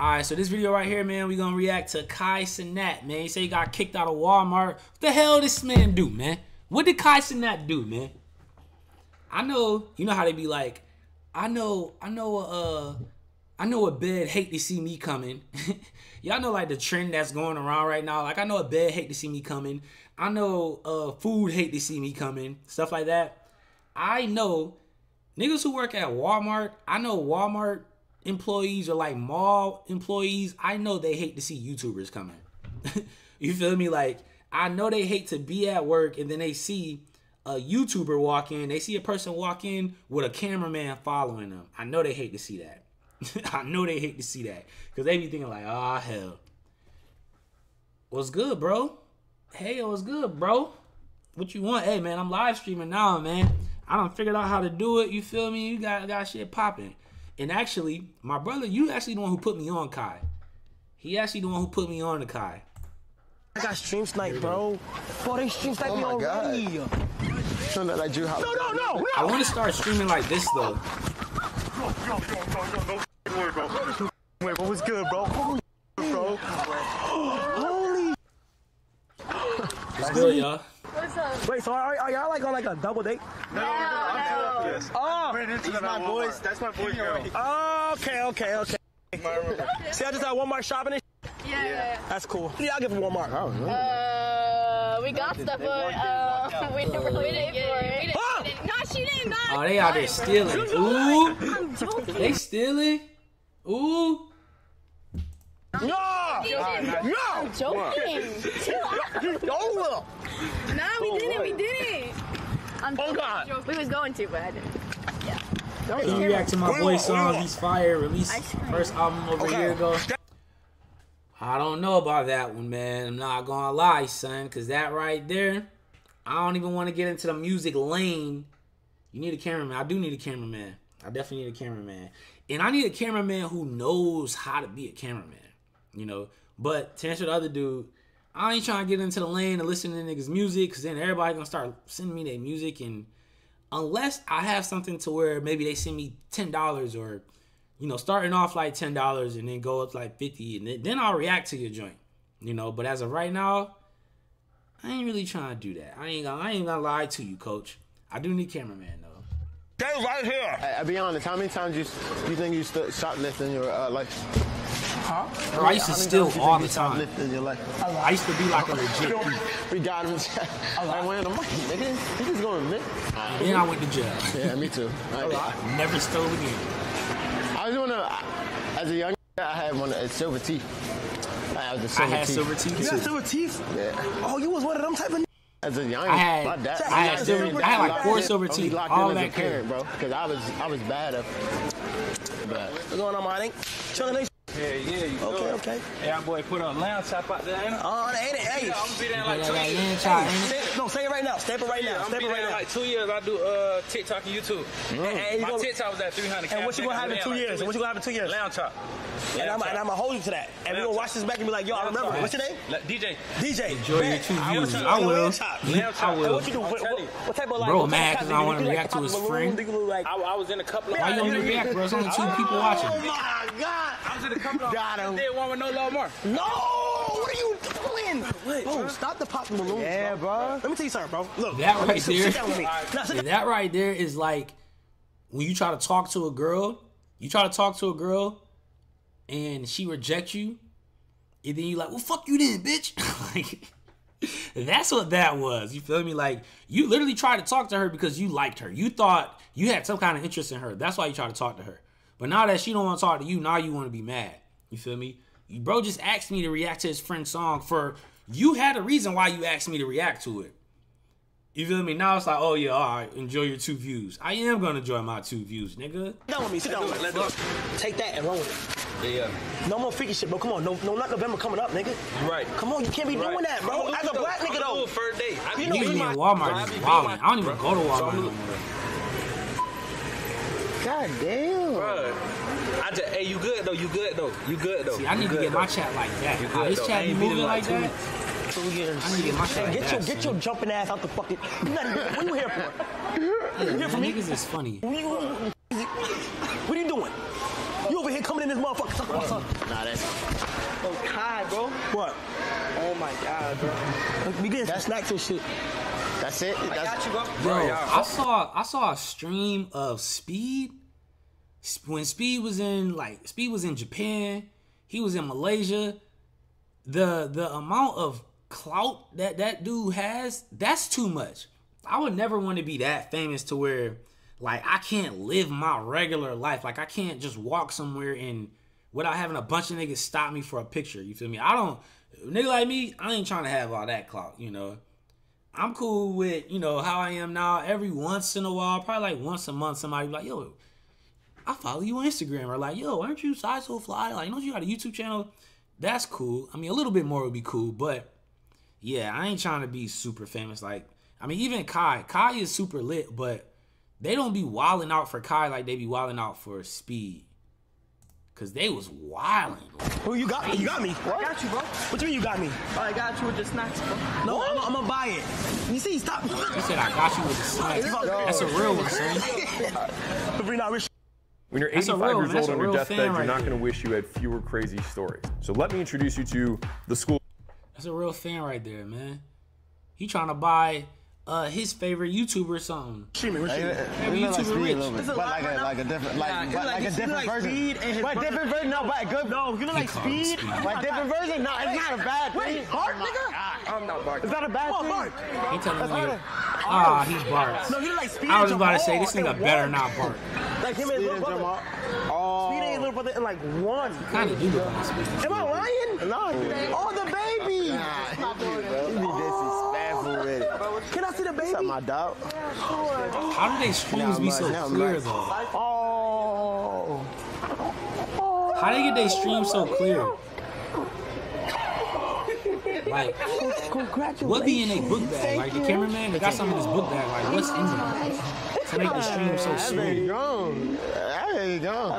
Alright, so this video right here, man, we gonna react to Kai Cenat, man. He say he got kicked out of Walmart. What the hell this man do, man? What did Kai Cenat do, man? I know, you know how they be like, I know, I know, uh, I know a bed hate to see me coming. Y'all know like the trend that's going around right now. Like I know a bed hate to see me coming. I know uh food hate to see me coming. Stuff like that. I know niggas who work at Walmart. I know Walmart employees or like mall employees. I know they hate to see YouTubers coming. you feel me? Like I know they hate to be at work and then they see a YouTuber walk in. They see a person walk in with a cameraman following them. I know they hate to see that. I know they hate to see that because they be thinking like, ah, oh, hell. What's good, bro? Hey, what's good, bro? What you want? Hey, man, I'm live streaming now, man. I don't figured out how to do it. You feel me? You got got shit popping. And actually, my brother, you actually the one who put me on Kai. He actually the one who put me on the Kai. I got stream snipe, bro. Bro, they stream snipe oh me already. God. No, no, like Drew No, no, no, no. I want to start streaming like this though. Wait, what was good, bro? Holy bro. Holy. What's good, y'all? What's up? Wait, so are, are y'all like on like a double date? No, no. no. Oh, He's my boys. That's my boy girl. Oh, okay, okay, okay. See, I just had Walmart shopping and yeah. yeah. That's cool. Yeah, I'll give him Walmart. Oh, no. Uh, we got stuff, but uh, we never really did for it. Oh! No, she didn't. Not. Oh, they out there stealing. Ooh. I'm joking. They stealing. Ooh. No! No! I'm joking. No! Nah, we didn't. We didn't. I'm Oh, joking. God. We was going to, but I didn't. Yeah. Hey, you react to my What do you boy want? What do you song. He's Fire, released first album over Okay. a year ago. I don't know about that one, man. I'm not gonna lie, son, because that right there, I don't even want to get into the music lane. You need a cameraman. I do need a cameraman. I definitely need a cameraman. And I need a cameraman who knows how to be a cameraman, you know. But to answer the other dude, I ain't trying to get into the lane and listen to niggas' music because then everybody gonna start sending me their music and unless I have something to where maybe they send me ten dollars or you know starting off like ten dollars and then go up like fifty and then, then I'll react to your joint, you know. But as of right now, I ain't really trying to do that. I ain't gonna I ain't gonna lie to you, coach. I do need cameraman though. They right here. I, I'll be honest. How many times you you think you st- shoplifted in your uh, life? Huh? Bro, I used to steal all the time. shoplifted in your? I used to be like a legit thief. We got him. I went in the market, nigga. He just going to admit. Then I went to jail. Yeah, me too. I, Never stole again. I was doing a, as a young, I had one a silver teeth. I was a I silver had teeth. silver teeth You got too. silver teeth? Yeah. Oh, you was one of them type of As a young, I had- my dad, I had silver- I had like four silver teeth, locked all in as a that crib. parent, bro. Because I was, I was bad at. Bad. What's going on, man? Chilling, they Yeah, yeah, you Okay, good. okay. Hey, our boy put a lamb chop out there, ain't it? Oh, ain't it? Hey. I'm gonna be there in like two got years. land chop, ain't it? Say it- no, say it right now. Step it right now. I'm Step be it there right now. like two years. I do uh, TikTok and YouTube. And, and you My gonna- TikTok was at 300. and what you gonna have in two years? And what you gonna have in two years? Lamb chop. And I'm, Lamb and I'm gonna hold you to that. And we gonna watch this back and be like, yo, I remember. chop. What's your name? Le- DJ. DJ. Enjoy your two I views. I will. lamb chop. I will. what you do? What, telling what, you. what type of like? Bro, what mad of 'cause content I wanna react to his friend. Do you do like? I, I was in a couple of. Why you want me to react, bro? There's only two people watching. Oh my God! I was in a couple of. Got him. Did one with no love more. No! What are you doing? Wait, bro, stop the popping balloons, Yeah, bro. Let me tell you something, bro. Look, That right there. Sit down with me. Nah, sit that right there is like when you try to talk to a girl, you try to talk to a girl and she rejects you, and then you like, well, fuck you then, bitch. like, that's what that was. You feel me? Like, you literally tried to talk to her because you liked her. You thought you had some kind of interest in her. That's why you tried to talk to her. But now that she don't want to talk to you, now you want to be mad. You feel me? Bro just asked me to react to his friend's song for you had a reason why you asked me to react to it. You feel me? Now it's like, oh yeah, all right, enjoy your two views. I am gonna enjoy my two views, nigga. Sit down with me. Sit down with me. Let's do. Take that and run with it. Yeah, No more freaky shit, bro. Come on. No, no, not November coming up, nigga. right. Come on, you can't be Right. doing that, bro. I'ma As a black though. nigga, though. First date. I be You know, Niggas be be my- Walmart I just be wilding. I don't even bro. go to Walmart I'm no more. God damn. Bruh, I just, hey, you good though? You good though? You good though? See, I need to good, get my chat like that. You How good, his though. I chat be ain't moving like like two that? So we getting. I need to get my shit Hey, like get that. your get your jumping ass out the fucking. You not even, what are you here for? Yeah, man, niggas is funny. What you, what are you doing? You over here coming in this motherfucker motherfucker. Suck my son. Nah, that's Oh, Kai, bro. What? Oh my god, bro. We getting some snacks and shit. that's it. That's, you, bro. Bro, I saw I saw a stream of Speed when Speed was in like Speed was in Japan, he was in Malaysia. The the amount of clout that that dude has, that's too much. I would never want to be that famous to where like I can't live my regular life. Like I can't just walk somewhere and without having a bunch of niggas stop me for a picture. You feel me? I don't nigga like me, I ain't trying to have all that clout, you know. I'm cool with, you know, how I am now. Every once in a while, probably like once a month, somebody be like, yo, I follow you on Instagram. Or like, yo, aren't you Size So Fly? Like, don't you got a YouTube channel? That's cool. I mean, a little bit more would be cool, but yeah, I ain't trying to be super famous. Like, I mean, even Kai. Kai is super lit, but they don't be wilding out for Kai like they be wilding out for Speed. Cause they was wilding. Who you got? You got me. I got you, bro. What you mean you got me? Oh, I got you with the snacks, bro. No, I'm, I'm gonna buy it. You see, stop. He said, I got you with the snacks. That's a real one, son. Bring out rich. When you're 85 real- years old on your deathbed, fan you're not going to wish you had fewer crazy stories. So let me introduce you to the school That's a real fan right there, man. He trying to buy uh his favorite YouTuber or something. Streaming, rich. Every like YouTuber a rich. bit, It's a but lot like right a like a different like Yeah, but it's like a different like version. Speed and But brother. different version, no, but good. No, you look like speed. Speed. But different version, no, it's not a bad thing. Wait, Bart, Oh nigga? I'm not barking. It's not a bad Come on, thing. Bart. He telling me, ah, he's barked. No, you like speed. I was about to say this nigga in better not bark. Like him and little brother. Oh. Speed and little brother in like one. Kind of do look like Speed. Am I lying? No, Oh, Can I see the What's up, baby? my dog? How do they streams be so clear like- though? Oh. How they get they streams so clear? Like, Congratulations. what be in a book bag? Like the cameraman, they got something in his book bag. Like, what's in there? To make the stream so There you smooth. go. There you go.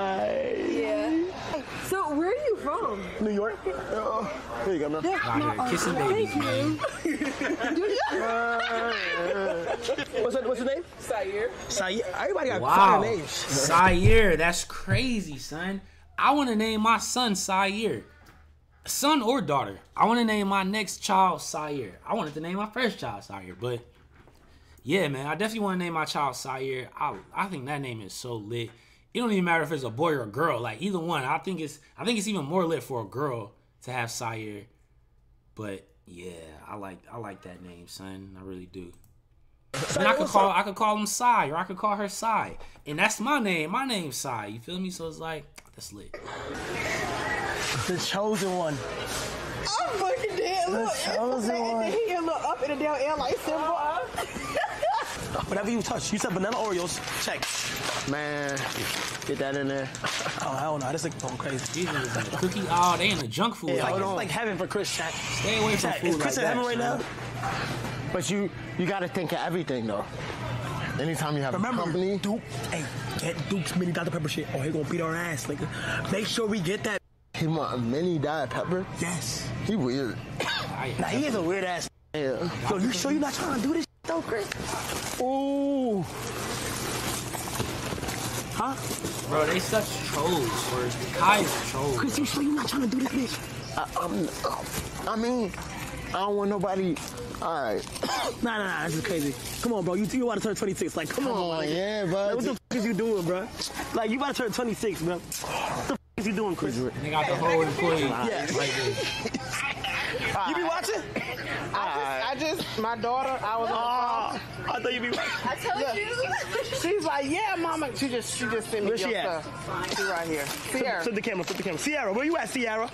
So where are you from? New York. Oh, Here you go, man. Out here kissing babies, man. What's that, what's his name? Sayer. Sayer. Everybody got Wow. fire names. Sire, that's crazy, son. I want to name my son Sire. Son or daughter. I want to name my next child Sire. I wanted to name my first child Sire, but yeah, man, I definitely want to name my child Sire. I, I think that name is so lit. It don't even matter if it's a boy or a girl. Like either one, I think it's I think it's even more lit for a girl to have Sire. But yeah, I like I like that name, son. I really do. And I could call I could call him Sai or I could call her Sai. And that's my name. My name's Sai. You feel me? So it's like that's lit. The chosen one. I'm fucking dead. Look, chosen one. and he look up in the damn air like symbol. Whatever you touch. You said vanilla Oreos. Check. Man, get that in there. Oh, hell no. This is going crazy. These niggas in the cookie. Oh, they in the junk food. It's like, like, it's like heaven for Chris Shaq. stay away from Shaq, food is like Chris in heaven right now? But you you got to think of everything though. Anytime you have Remember, a company, Duke, hey, get Duke's mini Dr. Pepper shit. Oh, he gonna beat our ass, nigga. Make sure we get that. he want a mini Diet Pepper. Yes. He weird. Now, he is a weird ass. Yeah. Yo, you sure you're not trying to do this though, Chris? Ooh. Huh? Bro, they such trolls. Or Kai is a troll. Chris, you sure you're not trying to do this bitch? I, I'm, I mean, I don't want nobody. All right. Nah, nah, nah, this is crazy. Come on, bro. You, you about to turn 26. Like, come, Come on, on, nigga. yeah, bro. Like, what the f is you doing, bro? Like, you about to turn 26, bro. What the f is you doing, Chris? They got the whole employee. Yeah. Right there. You be watching? I just, my daughter, I was on Oh, I thought you'd be watching. I told you. She's like, yeah, mama. She just, she just sent me Where she your at? stuff. She right here. Sierra. Flip the camera, flip the camera. Sierra, where you at, Sierra?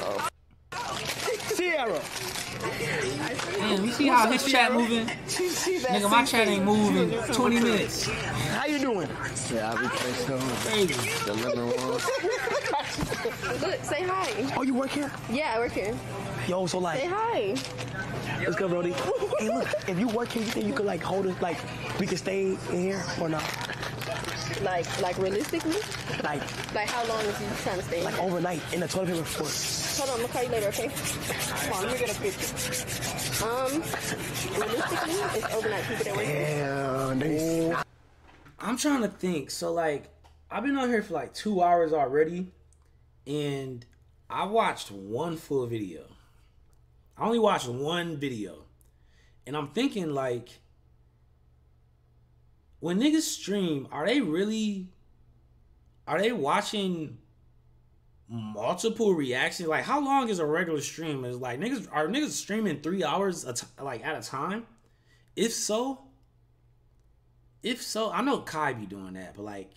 Oh. Sierra. Damn, you see how his chat moving? She, she's at Nigga, my chat ain't moving 20 minutes. How you doing? Yeah, I be pissed. Crazy. The living room. Look, say hi. Oh, you work here? Yeah, I work here. Yo, so like. Say hi. let's go, Brody. Hey, look, if you work here, you think you could like hold it, like, we can stay in here or not? Like, like realistically, Like, like how long is you trying to stay? like here? overnight in the toilet paper store. Hold on, I'm gonna call you later, okay? Come on, let me get a picture. Um, realistically, it's overnight people that work. Damn, they. I'm trying to think. So like, I've been on here for like two hours already, and I watched one full video. I only watched one video, and I'm thinking like, when niggas stream, are they really? Are they watching multiple reactions? Like, how long is a regular stream? Is like niggas are niggas streaming three hours a t- like at a time? If so, if so, I know Kai be doing that, but like,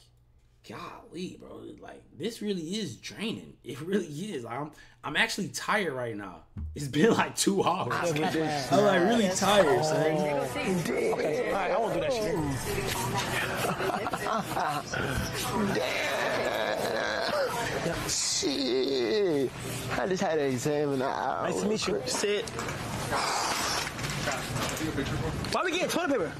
golly, bro, like this really is draining. It really is. Like, I'm I'm actually tired right now. It's been like two hours. I'm like really tired, son. Okay, all right, I won't do that shit. Shit. I just had an exam and I. Nice to meet you. Sit. Why are we getting toilet paper?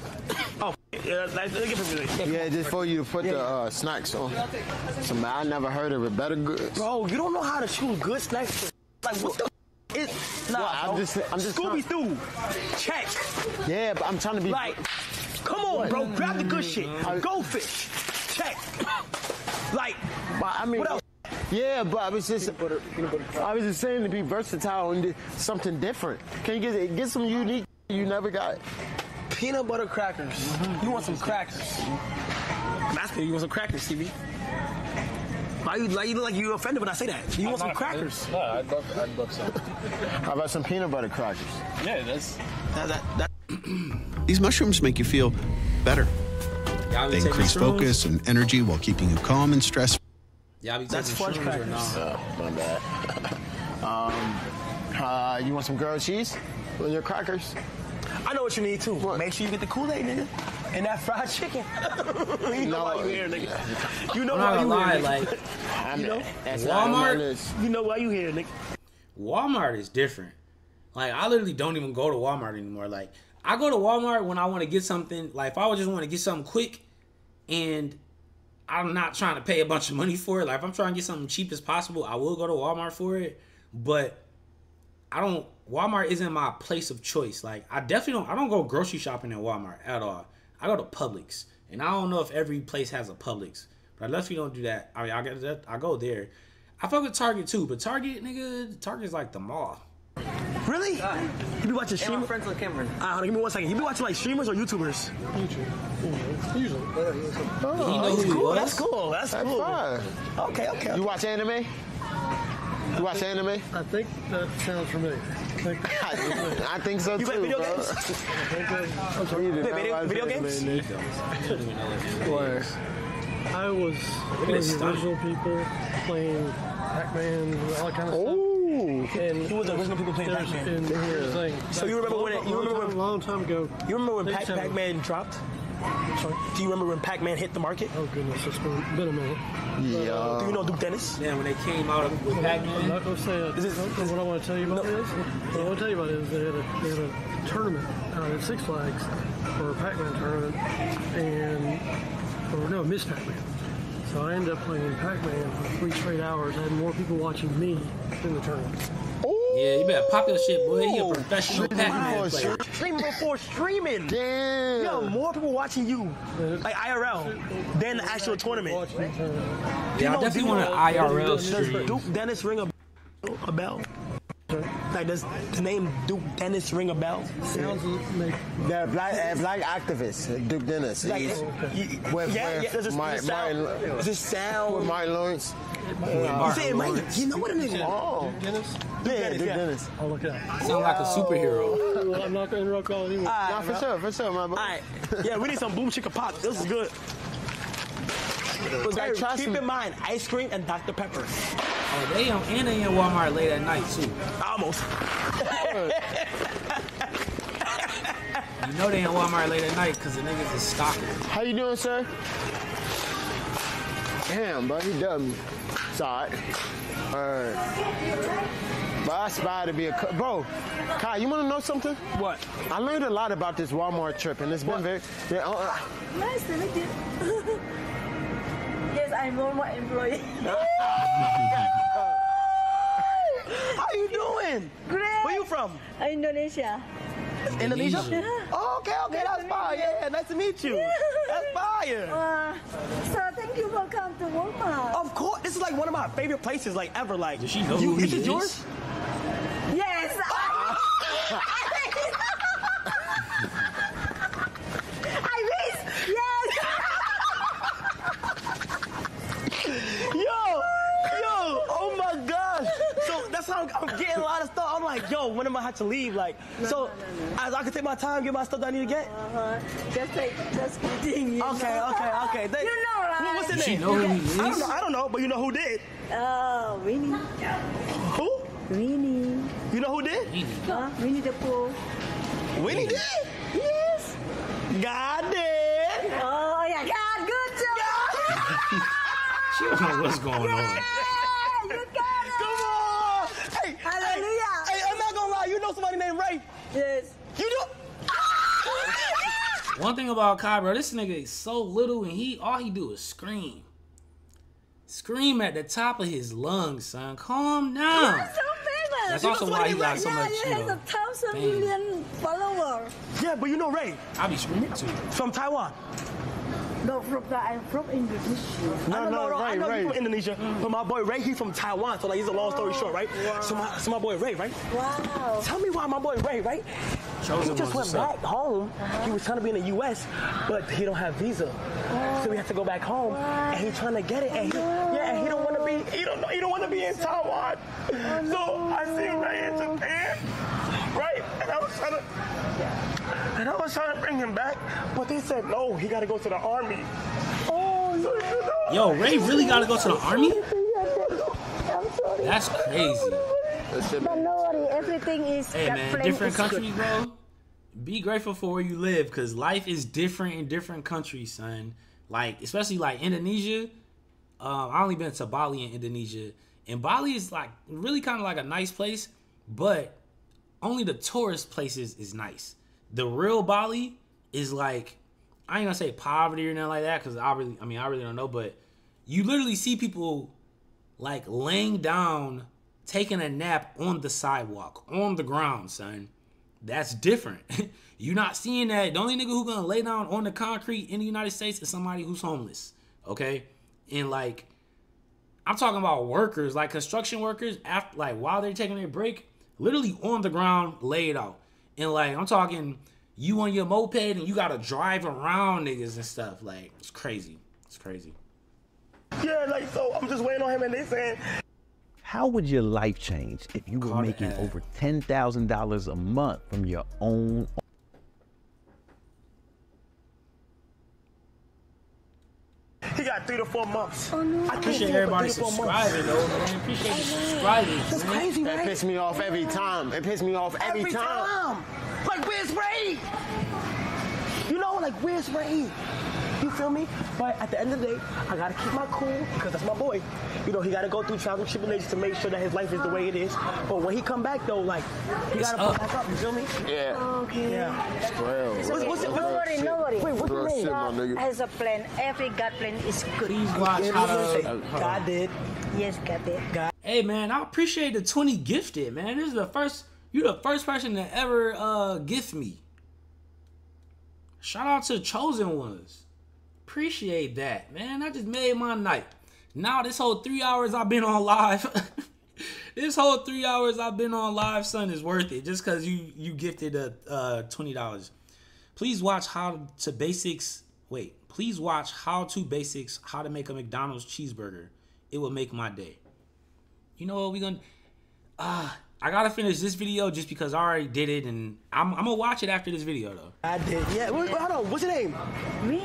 Oh, yeah, get. Yeah, just for you to put the uh, snacks on. Some I never heard of it. Better good. Bro, you don't know how to choose good snacks. Like what the? It's nah. Well, I'm bro. just- I'm just Scooby Doo. Check. Yeah, but I'm trying to be. Like, come on, bro. Grab the good shit. Goldfish. Check. Like, I mean, what else? Yeah, but I was just, I was just saying to be versatile and something different. Can you get get some unique you never got? Peanut butter crackers. Mm-hmm. You want some crackers? That's good. You want some crackers, Stevie? Why you like you look like you offended when I say that? You want some crackers? No, I'd love, I'd love some. How about some peanut butter crackers? Yeah, that's. That, that, that. These mushrooms make you feel better. Y'all They increase focus and energy while keeping you calm and stress. Y'all be That's taking fudge shrooms or crackers. no? Oh, my bad. um, uh, you want some grilled cheese on your crackers? I know what you need too. What? Make sure you get the Kool-Aid, nigga. And that fried chicken. you know No. why you here, nigga. You know why you lie, here. nigga. like I'm, You know, that's not on my Walmart? You know why you here, nigga. Walmart is different. Like I literally don't even go to Walmart anymore. Like I go to Walmart when I want to get something. Like if I just want to get something quick, and I'm not trying to pay a bunch of money for it. Like if I'm trying to get something cheap as possible, I will go to Walmart for it. But I don't. Walmart isn't my place of choice. Like I definitely don't. I don't go grocery shopping at Walmart at all. I go to Publix, and I don't know if every place has a Publix. But I definitely don't do that. I mean, I get that. I go there. I fuck with Target too, but Target, nigga, Target's like the mall. Really? You be watching streamers? friends with Cameron. Uh, hold on, give me one second. You be watching like streamers or YouTubers? YouTube. Usually. Oh, He know who he Cool, that's cool. That's, That's cool. fine. Okay, okay. You watch anime? You watch anime? I think that sounds familiar. I think I, I think so You too, play video bro. games? I think that- I'm sorry. You did Play not video- watch video anime, games? nigga. I was one at of the original people playing Pac-Man, all that kind of Ooh. stuff. And Who was the original people playing there's, Pac-Man? and here's the thing. So you remember when it- you long remember time, when- long time ago? You remember when they Pac- used to have a- Pac-Man dropped? Do you remember when Pac-Man hit the market? Oh goodness, it's been, been a minute. Yeah. Do you know Duke Dennis? Man, when they came out with I'm Pac-Man, not going to say it. Is it- but what I want to tell you about is, what I want to tell you about is they had a, they had a tournament out at Six Flags for a Pac-Man tournament, and or no, Ms. Pac-Man. So I ended up playing Pac-Man for three straight hours. I had more people watching me than the tournament. yeah, you better pop your shit, boy. He a professional Pac-Man player. Streaming before streaming. Damn. Yo, more people watching you, like IRL, than the actual tournament. Watching the tournament. Yeah, I definitely do want an know- IRL Does stream. Duke Dennis ring a, a bell? Like, does the name Duke Dennis ring a bell? Sounds make The black, uh, black activist, Duke Dennis. Like, He's- you- With- yeah, with yeah. Does it, my- does it sound? my- Does it sound? with Martin Lawrence. you say it might. You know what a nigga? Oh. Dennis. Yeah, Dennis, Duke yeah. Dennis. I'll look it up. Sound like a superhero. Well, I'm not going to interrupt all anymore. Nah, for sure, for sure, my boy. All right. Yeah, we need some boom chicka pop. This is good. But Hey, hey, keep some- in mind, ice cream and Dr. Pepper. Oh, they on and they in Walmart late at night too. Almost. You know they in Walmart late at night because the niggas is stocking. How you doing, sir? Damn, bro, he dubbed me. Sorry. Alright. But I aspire to be a co- bro. Kai, you want to know something? What? I learned a lot about this Walmart trip, and it's been very. Yeah, uh, uh, Nice to meet you. yes, I'm Walmart employee. How you doing? Great. Where you from? Indonesia. Indonesia? Oh, okay, okay, that's fire. Yeah, nice to meet you. That's fire. Uh, so thank you will come to Walmart. Of course, this is like one of my favorite places, like ever. Like, Does she know you, who this is is? yours? Yes. I wish. Yes. Yo, yo, oh my gosh. So that's how I'm, I'm getting a lot of stuff. I'm like, yo, when am I have to leave? Like, so as I can take my time, get my stuff that I need to get. Uh-huh. Just like, just kidding. You Okay, know? okay, okay. They- You know, right? What- What's the Does she name? know who he I don't know. I don't know, but you know who did? Oh, Winnie. Who? Winnie. You know who did? Huh? Winnie the Pooh. Winnie did. Yes. God did. Oh, yeah, God, good job. She don't know what's going on. Yeah, you got it. Come on. Hey, Hallelujah. Hey, hey, I'm not gonna lie. You know somebody named Ray? Yes. You know? One thing about Kai, bro, this nigga is so little and he all he do is scream. Scream at the top of his lungs, son. Calm down. You're so. That's also why he got so much, you you have know. a thousand followers. Yeah, but you know Ray I be screaming too. from Taiwan. No, from that I'm from Indonesia. No, no, no, I Ray, know Ray. you from Indonesia, but my boy Ray, he's from Taiwan. So like, he's a long story oh. short, right? So my, so my boy Ray, right? Wow. Tell me why my boy Ray, right? Chosen he just went what's back up? home. He was trying to be in the U.S., but he don't have visa, oh. so he has to go back home, and he's trying to get it. And he, oh, yeah, and he don't want to be. He don't. He don't want to be in Taiwan. So I see Ray in Japan, right? And I was trying to. And I was trying to bring him back, but they said no. He got to go to the army. Oh, so, you know, Yo, Ray really gotta go to the army? I'm sorry. That's crazy. But no worry, everything is Hey man, different is good. countries, bro. Be grateful for where you live, cause life is different in different countries, son. Like especially like Indonesia. Um, I only been to Bali in Indonesia, and Bali is like really kind of like a nice place, but only the tourist places is nice. The real Bali is like I ain't gonna say poverty or nothing like that, cause I really, I mean, I really don't know, but you literally see people like laying down, taking a nap on the sidewalk, on the ground, son. That's different. You're not seeing that. The only nigga who gonna lay down on the concrete in the United States is somebody who's homeless. Okay? And like I'm talking about workers, like construction workers, after like while they're taking their break, literally on the ground, laid out. And like I'm talking you on your moped and you gotta drive around niggas and stuff. Like it's crazy. It's crazy. yeah, like so. I'm just waiting on him, and they saying How would your life change if you were Call making over $10,000 a month from your own he three to four months. Oh, no. I Appreciate do it for everybody three to four months. subscribing though, man. Appreciate the subscribers, That's man. crazy, That right? pissed me off every time. It pissed me off every, Every time. Like, where's Ray? You know, like, where's Ray? You feel me? But at the end of the day, I gotta keep my cool because that's my boy. You know, he gotta go through trials and tribulations to make sure that his life is the way it is. But when he come back though, like, he gotta up. put back up. You feel me? Yeah. Okay. Yeah. Well, It's What's- okay. what's it- no worry. Wait, what's your name? God has a plan. Every God plan is good. Please watch Yeah, how listen, to. say, God did. Yes, God did. Hey man, I appreciate the 20 gifted, man. This is the first you the first person to ever uh gift me. Shout out to chosen ones. Appreciate that, man. I just made my night. Now this whole three hours I've been on live. this whole three hours I've been on live, son, is worth it. Just cause you you gifted a uh twenty dollars. Please watch how to basics. Wait, please watch HowToBasic's how to make a McDonald's cheeseburger. It will make my day. You know what we gonna? Ah, I gotta finish this video just because I already did it, and I'm, I'm gonna watch it after this video though. I did. Yeah. Wait, wait, hold on. What's your name? Winnie.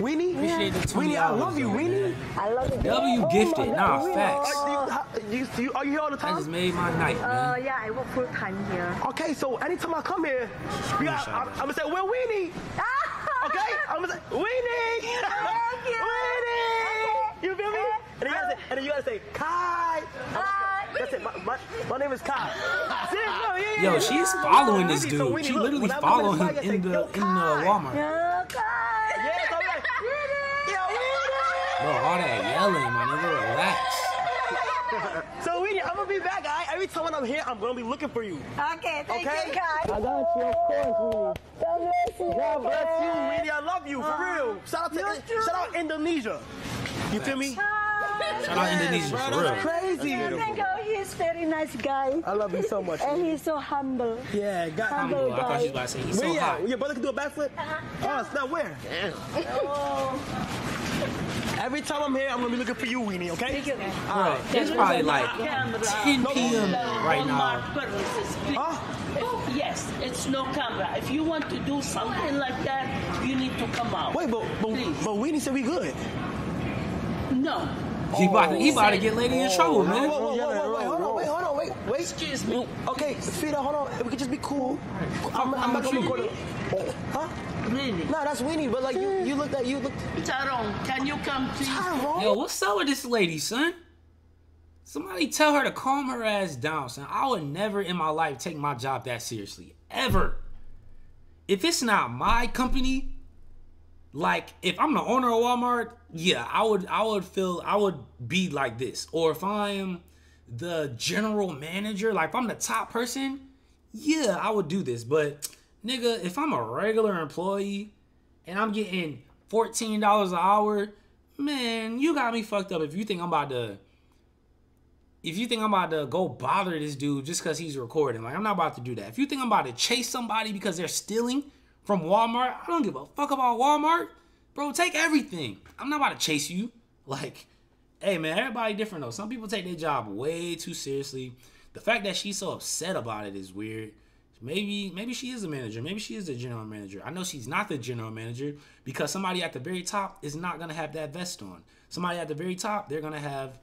Weenie? Appreciate the twenty Weenie, I love you, though, Weenie. man. I love you. W Oh gifted, my nah, God, facts. Are you, how- you, you, are you here all the That time? just made my night, man. Uh, yeah, I work full time here. Okay, so anytime I come here, we got, I'm. I'm gonna say, where Weenie? Okay? I'm gonna say, Weenie! Thank you. Weenie! You feel me? And then you gotta say, and then you gotta say, Kai! Kai. That's it, my, my, my name is Kai. See, no, yeah, yeah, Yo, yeah. she's following this dude. Weenie, She look, literally when I following in him the in the Yo, in the Kai. Walmart. Okay. Yeah, so I'm like, yo, Bro, all that yelling, my nigga, relax. So, Weenie, I'm gonna be back, all right? Every time I'm here, I'm gonna be looking for you. Okay, thank Okay? you, Kai. I got you, of course, Weenie. God bless you. God bless you, Okay. Weenie. I love you, for real. Shout out to You shout out Indonesia. You feel me? Shout out Indonesia bro, for that's real. crazy. Thank you. He's very nice guy. I love you so much. And he's so humble. Yeah, got Humble I thought she was about to say he's Where so you hot. Your brother can do a backflip? Oh, it's not where? Every time I'm here, I'm gonna be looking for you, Weenie, okay? Thank you. Bro, it's probably like 10 p.m. right now. Oh, yes, it's no camera. If you want to do something like that, you need to come out. Wait, but but, but Weenie said we good. No. He about to, he about to oh. get lady in trouble, Whoa, man. whoa, whoa, whoa, wait, hold on, wait, hold on, wait, wait. Excuse me. Okay, Fida, hold on. We could just be cool. I'm, I'm not gonna record it. Huh? Really? No, that's Weenie, but like you, you looked at you looked. Tyrone, can you come please? Tyrone. Yo, what's up with this lady, son? Somebody tell her to calm her ass down, son. I would never in my life take my job that seriously. Ever. If it's not my company, like if I'm the owner of Walmart, yeah, I would I would feel I would be like this. Or if I am the general manager, like if I'm the top person, yeah, I would do this. But nigga, if I'm a regular employee and I'm getting $14 an hour, man, you got me fucked up if you think I'm about to if you think I'm about to go bother this dude just because he's recording, like I'm not about to do that. If you think I'm about to chase somebody because they're stealing from Walmart, I don't give a fuck about Walmart. Bro, take everything. I'm not about to chase you. Like, hey man, everybody different though. Some people take their job way too seriously. The fact that she's so upset about it is weird. Maybe maybe she is a manager. Maybe she is the general manager. I know she's not the general manager because somebody at the very top is not gonna have that vest on. Somebody at the very top, they're gonna have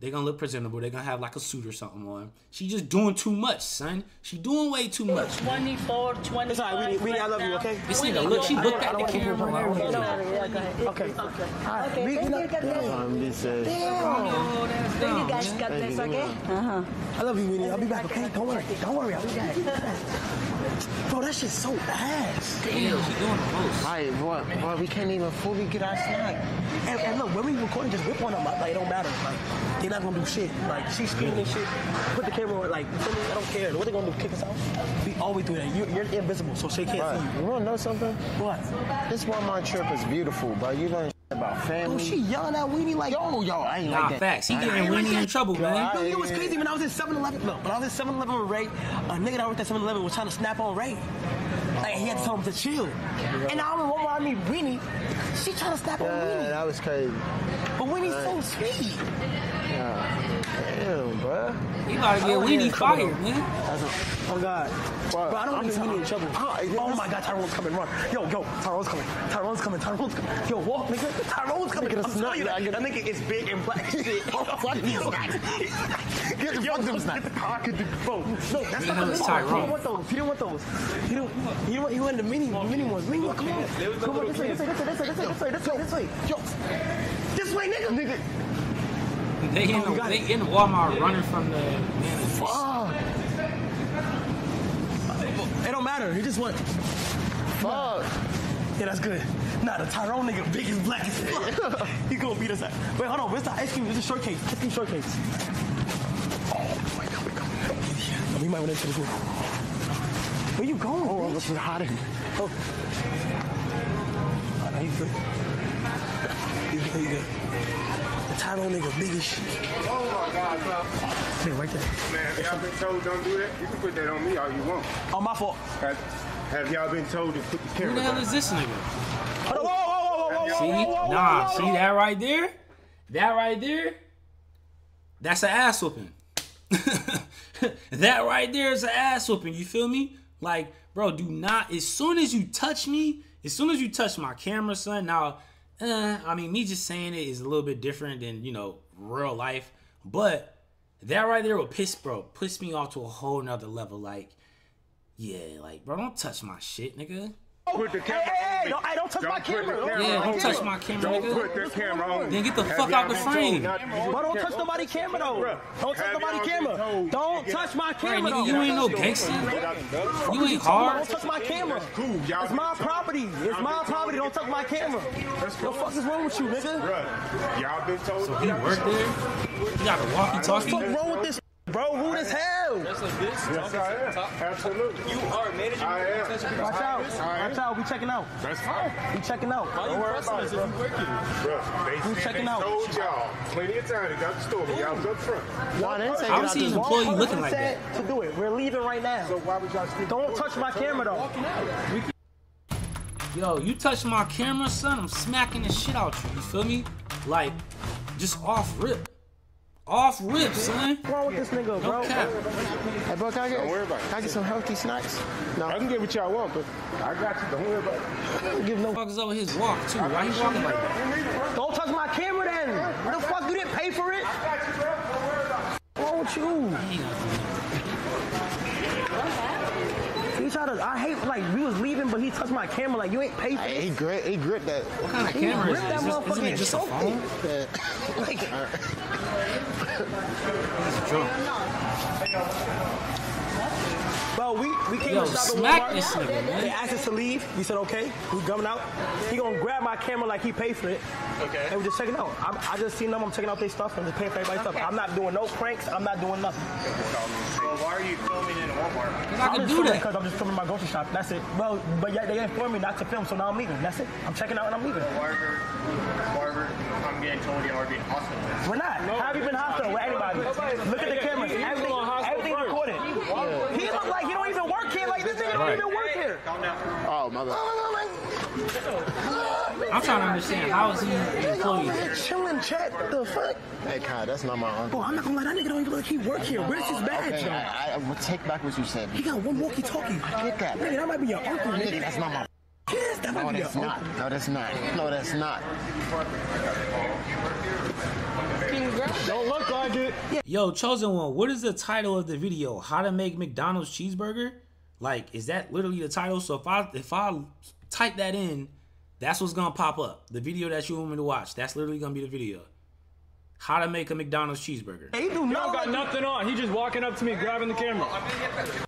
they're gonna look presentable. They're gonna have like a suit or something on. She just doing too much, son. She doing way too much. 24, 25. It's alright, Weenie, Weenie, I love you, okay? This nigga look, she looked at the camera and everything. Okay. Okay, We- thank you know- you, God bless. Um, this is. Thank you guys, God bless, okay? Uh-huh. I love you, Weenie. I'll be back, okay? Don't worry. Don't worry, I'll be back. Bro, that shit's so ass. Damn, she doing the most. Right, what? Boy, we can't even fully get our snack. And, and look, when we recording, just whip on them. up. Like, it don't matter. Like, they're not gonna do shit. Like, she's screaming and shit. Put the camera on. Like, you feel me? I don't care. What they gonna do? Kick us out? We always do that. You, you're invisible, so she can't Right. see you. You wanna know something? What? This Walmart trip is beautiful, bro. You learn about oh, family. Oh, she yelling at Weenie like, yo, yo, I ain't Nah, like that. facts. He I getting Winnie like in trouble, Yo, man. Yo, you know what's crazy? When I was in 7-Eleven, look, when I was in 7-Eleven with Ray, a nigga that worked at 7-Eleven was trying to snap on Ray. Like, he had to tell him to chill. And now I'm in Walmart, I meet Weenie. She trying to snap on Yeah, that was crazy. But Winnie's so sweet. Yeah. Damn, bro. He about to get Oh, Winnie yeah, come fired, on. man. Oh God. Bro, I don't want to get Winnie in trouble. Oh my God, Tyrone's coming, run. Yo, yo, Tyrone's coming. Tyrone's coming, Tyrone's coming. Yo, walk, nigga. Tyrone's coming. I'm telling you that. That nigga is big and black as shit. Oh, fuck you. Get the fuck them snacks. Get the Bro, no, that's not the hell the is You Tyrone? don't want those. You don't want those. You don't, he went, you want the mini, the mini ones. Mini ones, come on. Come on, this way, this way, this way, this way, this way, this way, this way. Yo, this way, nigga. Nigga. They in, the, they in Walmart running from the managers. It don't matter. He just went. Fuck. Yeah, that's good. Nah, the Tyrone nigga big as black as fuck. he gonna beat us up. Wait, hold on. Where's the ice cream? Where's the shortcake? Ice cream shortcake. Oh, my God, we're coming. We might want to enter this room. Where you going? Oh, I'm going hot end. Oh. Oh, no, you good. You good, you good. The Tyrone nigga big as shit. Oh my God, bro. Nigga, right there. Man, y'all been told don't do that. You can put that on me all you want. Oh, my fault. Have, have y'all been told to put the camera Who the hell is this nigga? Hold whoa, whoa, whoa, whoa, whoa, See? whoa, whoa, Nah, whoa, see that right there? That right there? That's an ass whooping. that right there is an ass whooping. You feel me? Like, bro, do not. As soon as you touch me, as soon as you touch my camera, son. Now, uh, I mean, me just saying it is a little bit different than you know real life, but that right there will piss, bro, piss me off to a whole nother level. Like, yeah, like, bro, don't touch my shit, nigga. Oh, put the camera Hey, hey, on me. don't- hey, don't touch my camera. Don't camera Yeah, don't me. touch my camera, Don't nigga. put the camera on me. Then get the Have fuck out the frame. told not to use Bro, don't touch camera? nobody camera though. Don't touch have nobody camera. Don't touch my Right, camera nigga, you ain't no gangster. You ain't hard. Don't touch my camera. Cool, y'all It's my property. It's my property. Don't touch my camera. Let's The fuck is wrong with you, nigga? Y'all been told. So he worked there. He got a walkie-talkie. wrong with this, bro? Rude as hell. yo. Yes, I am. Absolutely. You are managing. I am. Watch out. I. Watch out. We checking out. That's fine. We checking out. Why Don't worry about it, bro. Bro, they, Who's they, checking they out? told y'all plenty of time. They got the store. Y'all was up front. Nah, they ain't I don't see an employee looking like that. To do it. We're leaving right now. So why would y'all still Don't touch my camera though. Yo, you touch my camera, son, I'm smacking the shit out you. You feel me? Like, just off rip. Off rip, son. What's wrong with this nigga, bro? cap. Hey, bro, can I get, Don't worry about it. can I get some healthy snacks? No. I can get what y'all want, but I got you. Don't worry about it. Don't give no. Fuck over his walk too. Why he walking like that? Don't touch my camera then. What the fuck? You didn't pay for it? What's wrong with you? He tried to. I hate like we was leaving, but he touched my camera. Like you ain't paid Hey, he it. grip, he grip that. What kind of He camera is ripped that this? Isn't motherfucker it just a phone? it. Like, He's drunk. Bro, we, we came Yo, to shop at smack Walmart. this nigga, man. They asked us to leave. We said okay. We coming out. He gonna grab my camera like he paid for it. Okay. And we just checking out. I, I just seen them. I'm checking out their stuff and just paying for everybody's stuff. I'm not doing no pranks. I'm not doing nothing. Well, why are you filming in a Walmart? Cause I I'm can just do filming that. because I'm just filming my grocery shop. That's it. Well, but yeah, they informed me not to film, so now I'm leaving. That's it. I'm checking out and I'm leaving. Barber, Barber, I'm getting told you are being hostile. We're not. Have you been hostile with anybody? Look at the cameras. Everything, everything recorded. He look like he don't even work here. Like this nigga don't Right. even work here. Calm down. Oh, my bad. I'm trying to understand how is he an employee? Chilling, chat. The fuck? Hey, Kai, that's not my uncle. Bro, I'm not gonna lie. That nigga don't even look like he work here. Where's his badge, Okay, though? I, I, will take back what you said. He got one walkie-talkie. I get that. Nigga, that might be your uncle, Nigga, nigga. that's not my. Yes, that No, might be your that's uncle. not. No, that's not. No, that's not. Don't look like it. Yo, chosen one. What is the title of the video? How to make McDonald's cheeseburger? Like, is that literally the title? So if I if I type that in, that's what's gonna pop up. The video that you want me to watch. That's literally gonna be the video. How to make a McDonald's cheeseburger. He do got nothing on. He just walking up to me, grabbing the camera.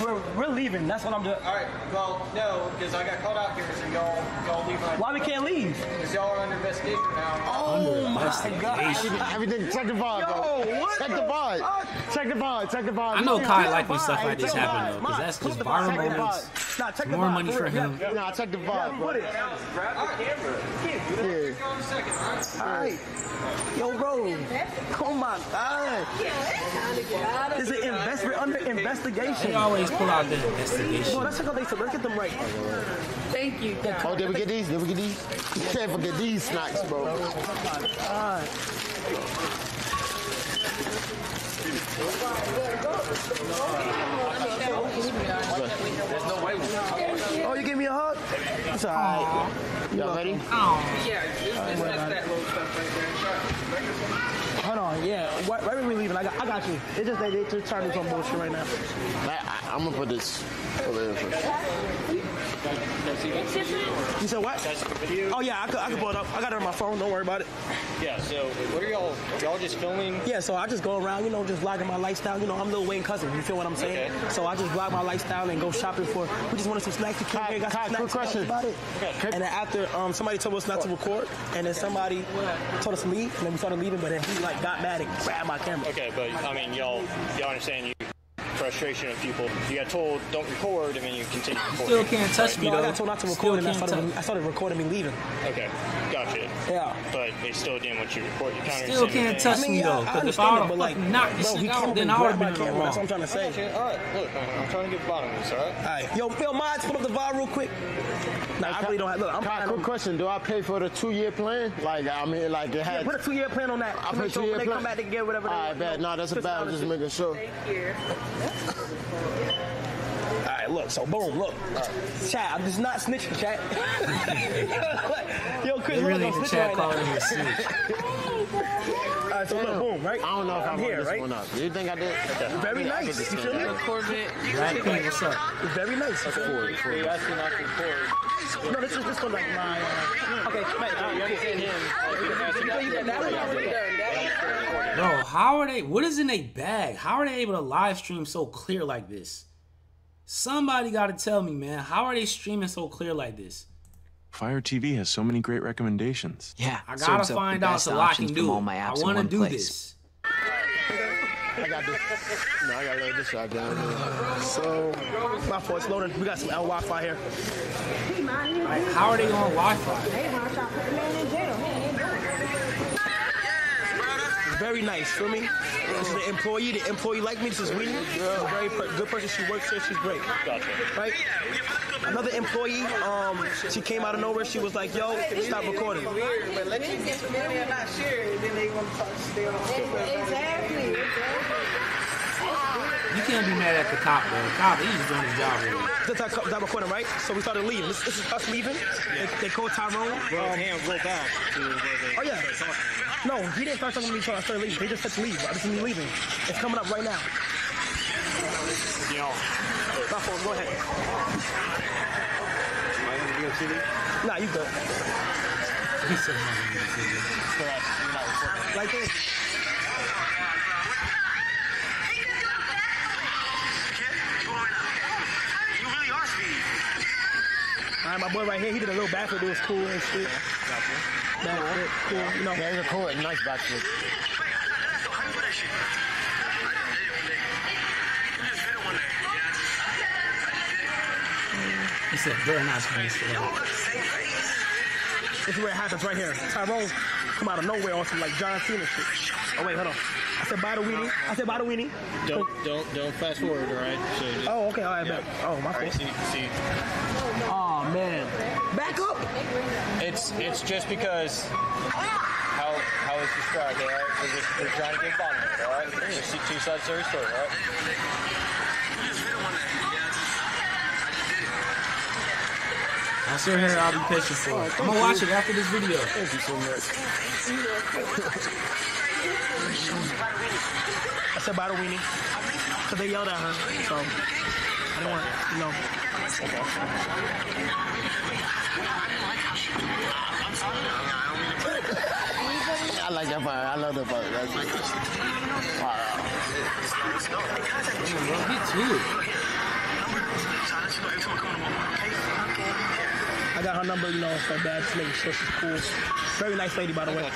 We're, we're leaving. That's what I'm doing. All right. Well, no, because I got called out here, so y'all y'all leave my. Why we can't leave? Because y'all are under investigation now. Oh my god. Everything, check the vibe, bro. Yo, what Check the the vibe. Check the vibe. Check the vibe. I know Yeah, Kai like when stuff like this Check the happen though, because that's just the viral vibe. The moments. Vibe. Nah, check the More vibe, money for him. Yeah, Nah, check the yeah, vibe, bro. put it. Grab the camera. Yeah. All right. Yo, bro. Oh my god. This is an investment under They investigation. always pull out the Bro, investigation. let's check out they Let's get them right. Thank you. Oh, did we get these? Did we get these? You can't forget these snacks, bro. Oh god. There's no way. Oh, you give me a hug? It's all right. Y'all ready? Oh, Yeah, just, just that little stuff right there. Hold on, yeah. Right, right when we leaving, I got, I got you. It's just they, they just trying to do some bullshit right now. I, I, I'm gonna put this over here first. You said what? Oh yeah, I could, I could pull it up. I got it on my phone. Don't worry about it. Yeah. So what are y'all? Y'all just filming? Yeah, so I just go around, you know, just vlogging my lifestyle. You know, I'm Lil Wayne cousin. You feel what I'm saying? Okay. So I just vlog my lifestyle and go shopping for. We just wanted some snacks. We came here, got some snacks. question. About it. And then after, um, somebody told us not to record, and then somebody told us to leave, and then we started leaving. But then he like got mad and grabbed my camera. Okay, but I mean, y'all, y'all understand you frustration of people. You got told don't record, and then you continue recording. still can't touch me No, I got told not to Still record, and I can't started. I started recording me leaving. Okay, gotcha. Yeah. But they still didn't want you to record. You Still can't touch I mean, me though. I Because if I understand would it, but like, like knock this bro, he shit came out, then and I would grabbed my have been in the camera. That's what. I'm trying to say. Okay, all right. Look, I'm trying to get the bottom of this. All right. All right. Yo, Phil Mods, pull up the vibe real quick. Nah, I really don't have. Look, I'm Kai, trying quick to question. Do I pay for the two-year plan? Like, I mean, like it yeah, had. put a two-year plan on that. I To pay make sure two-year when they plan. come back, they get whatever they All right, want. bet. No, that's a bad. Just making sure. All right, look. So boom, look. Chat, I'm just not snitching, chat. Yo, Chris, They we're really not in the chat right calling now. me a snitch. All right, so look, boom, right? I don't know if I'm I here, brought this right? one up. Do you think I did? Okay. Very I nice. get this You feel me? thing. Black Pink, what's up? Very nice. Forward, forward. You asked me not to record. No, this is this one like my. Uh, okay, man, all right, You understand him? You can ask him not to record. That was already done. That Bro, how are they? What is in a bag? How are they able to live stream so clear like this? Somebody got to tell me, man. How are they streaming so clear like this? Fire TV has so many great recommendations. Yeah, I gotta find out so I can do all my I apps in want to do place. this. I got this. No, I got to lay this shot down. So, my fault. It's loading. We got some L Wi-Fi here. Like, how are they on Wi-Fi? Very nice. Feel me? This is the employee. The employee like me. This is Weenie. She's a very per- good person. She works here. She's great. Gotcha. Right? Another employee. Um, she came out of nowhere. She was like, "Yo, stop recording." Weird, but let you get familiar not share then they want to talk stay Exactly. You can't be mad at the cop, though. The cop, he's just doing his job. Really. This is that recording, right? So we started leaving. This, this is us leaving. They, they called Tyrone. Bro, hand go back to Oh yeah. No, he didn't start talking to me until I started leaving. They just said to leave. This is me leaving. It's coming up right now. Yo. My phone, go ahead. Nah, you good. He said nothing. Like this. All right, my boy right here, he did a little backflip. It was cool and shit. Backflip, cool. You know. Yeah, it's a cool, nice backflip. He said, very nice man. This is where it happens right here. Tyrone come out of nowhere on some like John Cena shit. Oh wait, hold on. I said bye to Weenie. I said bye to Weenie. Don't don't don't fast forward, all right? So just, Oh, okay, all right, Yeah. Oh, my All right, fault. see, see, Oh man. Back up. it's it's just because how how it's described, all right? We're just we're trying to get bottom, all right? Just see two sides to every story, all right? I'm still here. I'll be patient for it. I'm gonna watch it after this video. Thank you so much. I said bye to Weenie. Cause they yelled at her. So I didn't want, you know. I like that part. I love that part. That's Get to it. I got her number, you know, for dad to make sure she's cool. Very nice lady, by the way.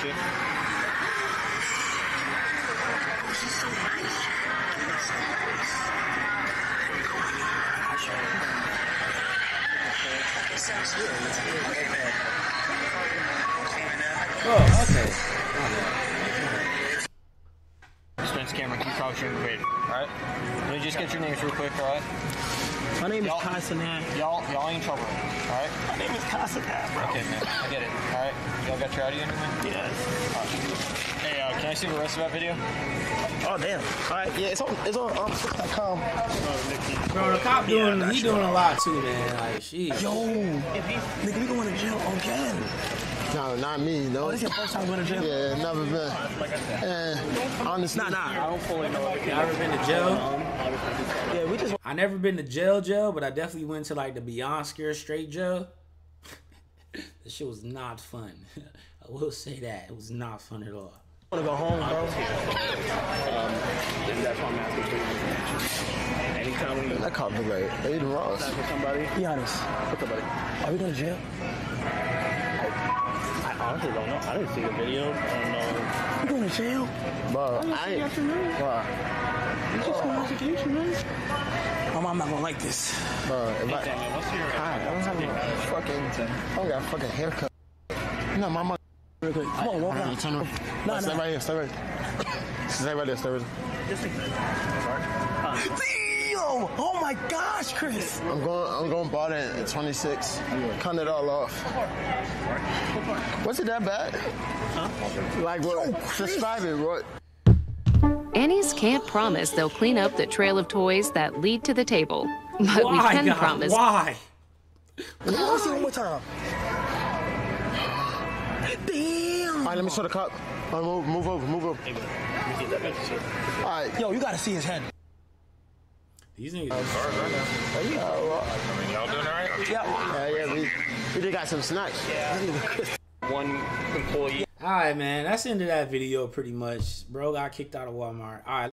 Oh, okay. Spence Cameron, keep crouching and wait, all right? Let me just get your names real quick, all right? My name is Y'all- Y'all, y'all ain't trouble, all right? My name is Kai bro. Okay, man, I get it, all right? Y'all got your ID in man? Yes. Hey, uh, can I see the rest of that video? Oh damn. All right, yeah, it's on it's on um, com. Bro, the cop doing, he doing a lot too, man. Like, sheesh. Yo, nigga, we going to jail again. No, not me. No. Oh, this is your first time going to jail? Yeah, never been. And honestly, Nah, nah. I don't fully know. You ever been to jail? Yeah, we just. I never been to jail, jail, but I definitely went to like the Beyond Scare Straight jail. this shit was not fun. I will say that it was not fun at all. Want to go home, bro. Um, and that's why I'm asking for your information. Anytime we that cop look like Adin Ross. with somebody, Be honest. what's up, buddy? Are we going to jail? I honestly don't know. I didn't see the video. I don't know. We going to jail? Bro, I ain't. Bro, You just going to investigation, man. My mom not gonna like this. bro, if I, Damn, what's your I don't have a fucking, I don't got a fucking haircut. No, my mom. Real quick. Come on, walk Hold out. turn around. Nah, Stay nah. right here, stay right Stay right there, stay right Damn! Oh my gosh, Chris! I'm going, I'm going bought it at 26. Cut it all off. Was it that bad? Huh? Like, what? Describe it, what? Annie's can't promise they'll clean up the trail of toys that lead to the table. But we can God? promise Why? Let's see one more time. Damn! All right, let me show the cop. All right, move, move over, move over. All right. Yo, you gotta see his head. These niggas. Hey, yeah, well, Y'all doing all right? Yeah. yeah, yeah, we, we just got some snacks. Yeah. One employee. All right, man. That's the end of that video, pretty much. Bro got kicked out of Walmart. All right.